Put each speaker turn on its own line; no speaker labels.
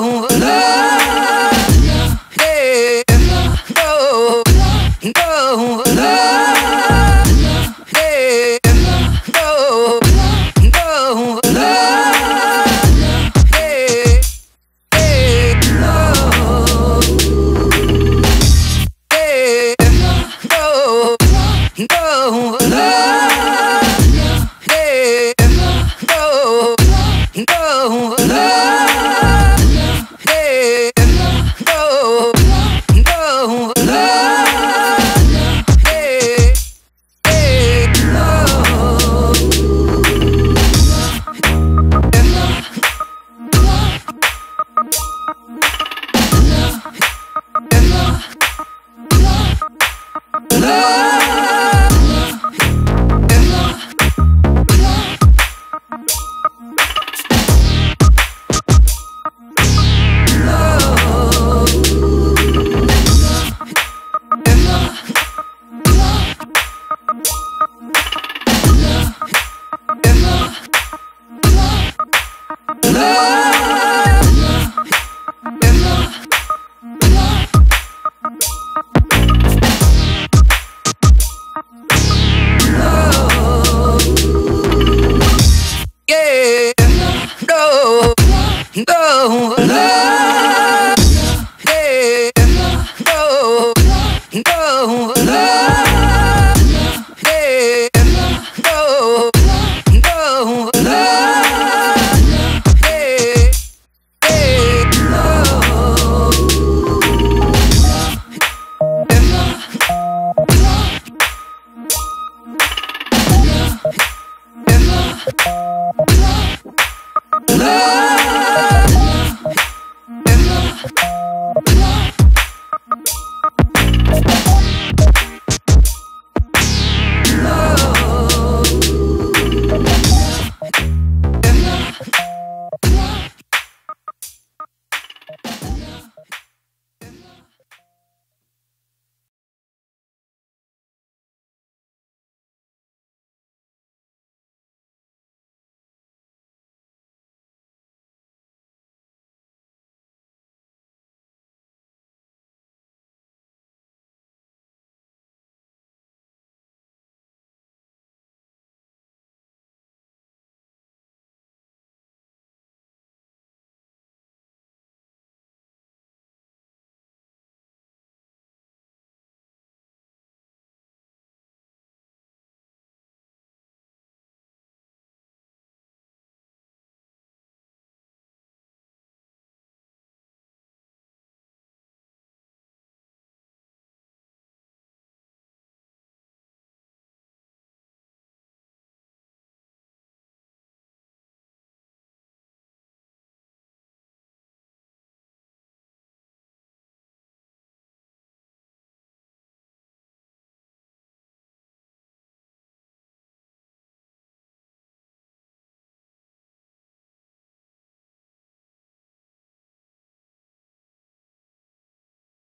no,